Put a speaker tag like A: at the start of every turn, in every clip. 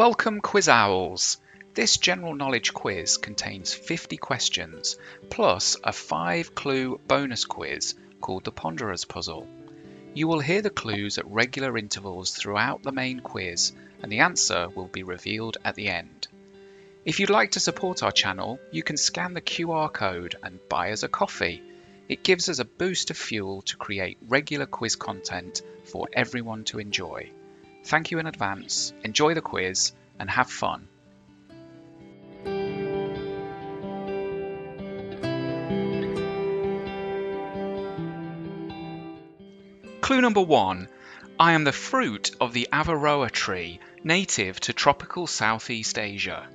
A: Welcome Quiz Owls! This general knowledge quiz contains 50 questions, plus a 5 clue bonus quiz called the Ponderer's Puzzle. You will hear the clues at regular intervals throughout the main quiz, and the answer will be revealed at the end. If you'd like to support our channel, you can scan the QR code and buy us a coffee. It gives us a boost of fuel to create regular quiz content for everyone to enjoy. Thank you in advance, enjoy the quiz, and have fun. Clue number one. I am the fruit of the Averrhoa tree, native to tropical Southeast Asia.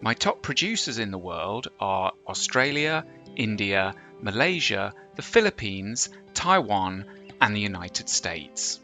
A: My top producers in the world are Australia, India, Malaysia, the Philippines, Taiwan, and the United States.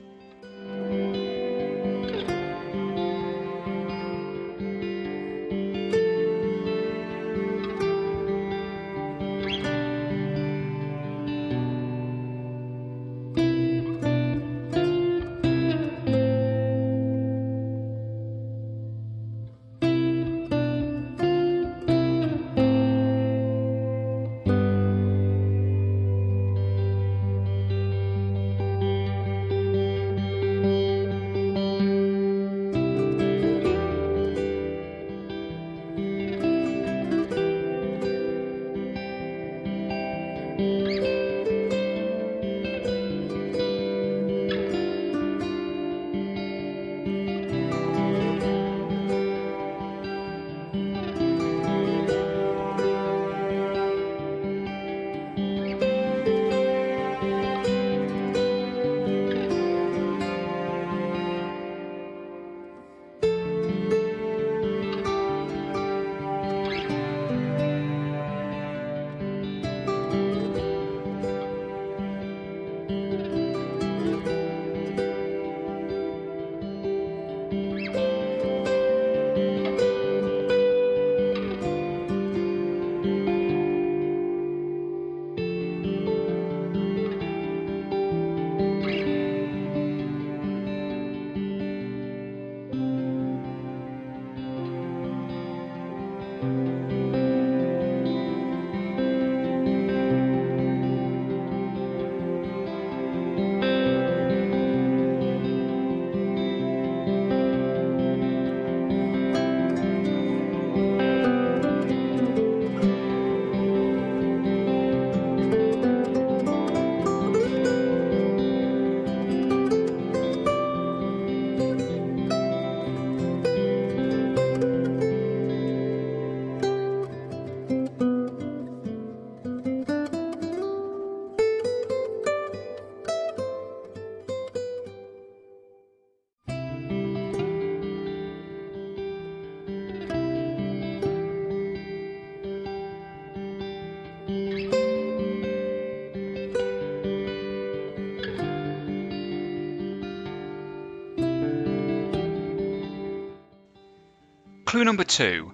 A: Clue number two.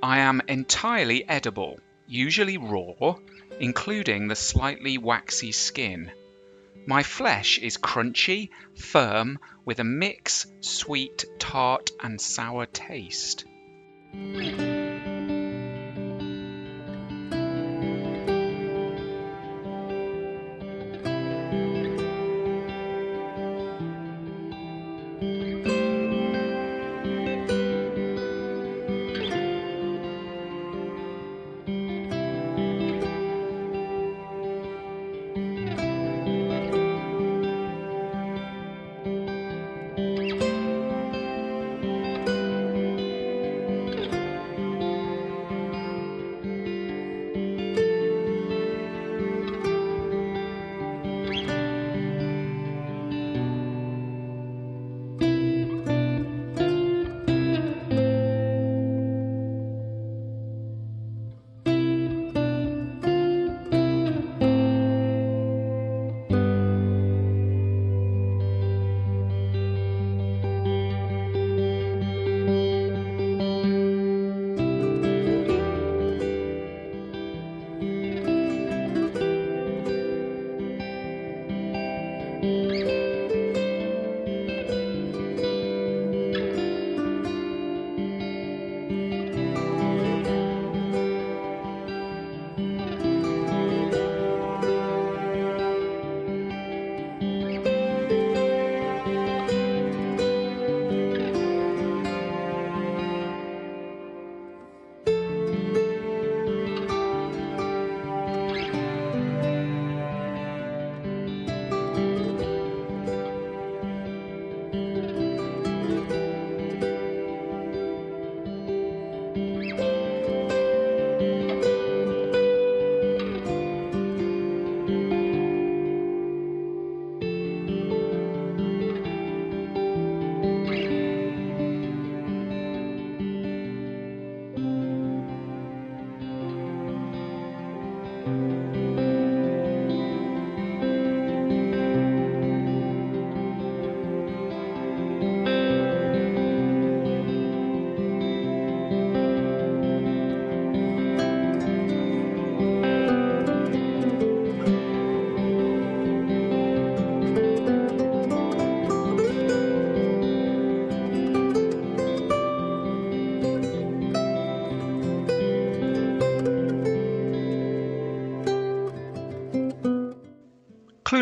A: I am entirely edible, usually raw, including the slightly waxy skin. My flesh is crunchy, firm, with a mix sweet, tart, and sour taste.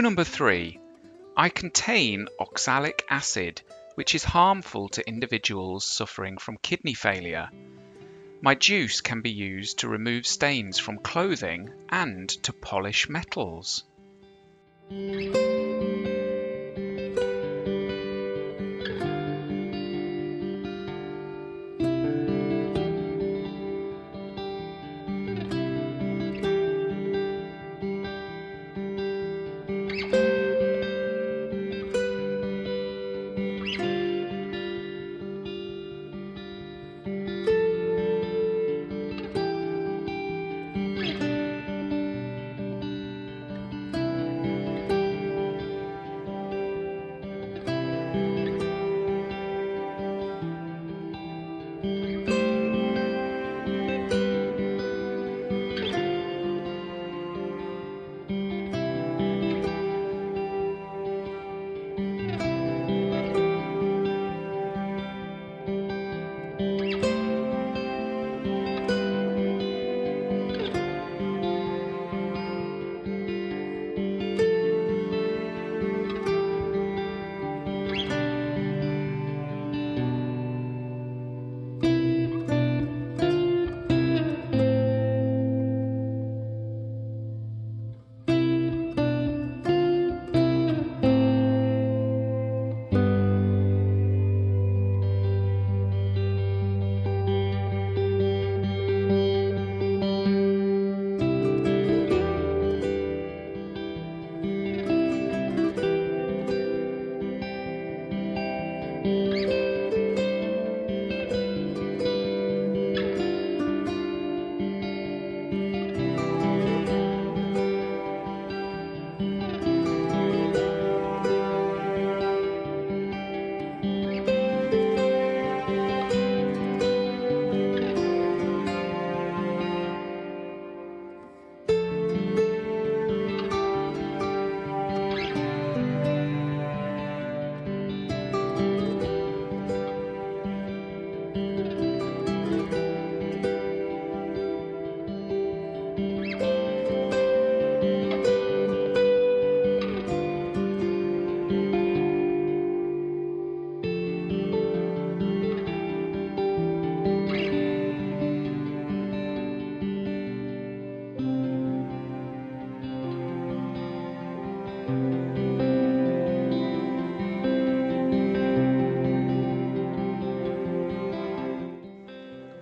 A: Number three. I contain oxalic acid, which is harmful to individuals suffering from kidney failure. My juice can be used to remove stains from clothing and to polish metals.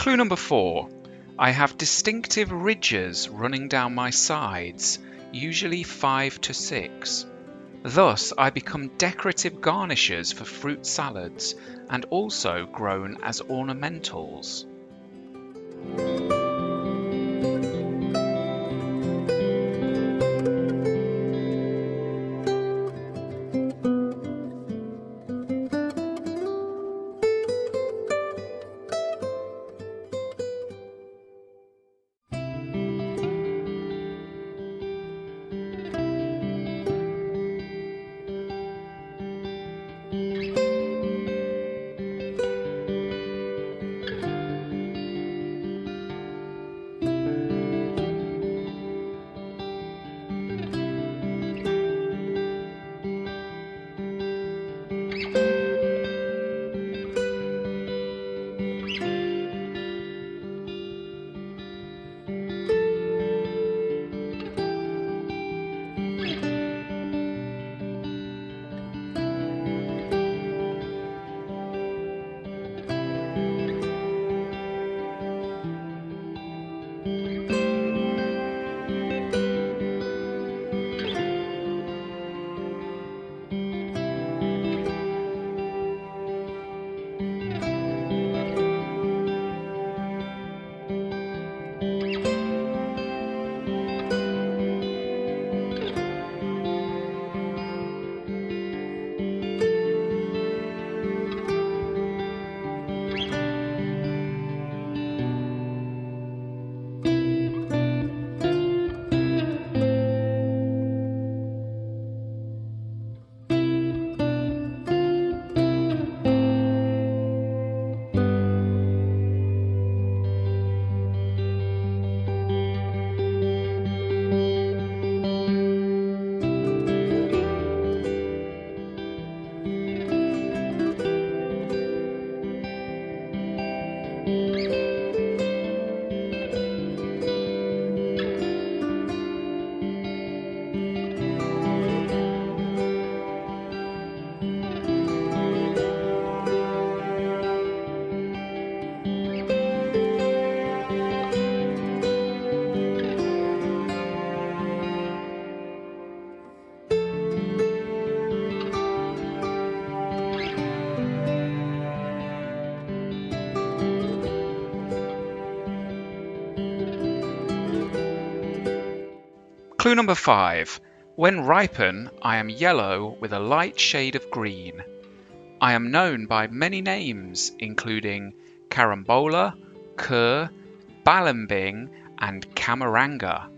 A: Clue number four. I have distinctive ridges running down my sides, usually five to six. Thus, I become decorative garnishes for fruit salads and also grown as ornamentals. Clue number five. When ripen, I am yellow with a light shade of green. I am known by many names, including carambola, cur, balambing, and camaranga.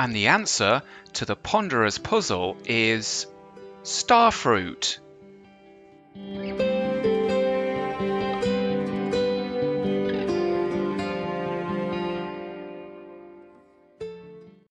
A: And the answer to the ponderer's puzzle is starfruit.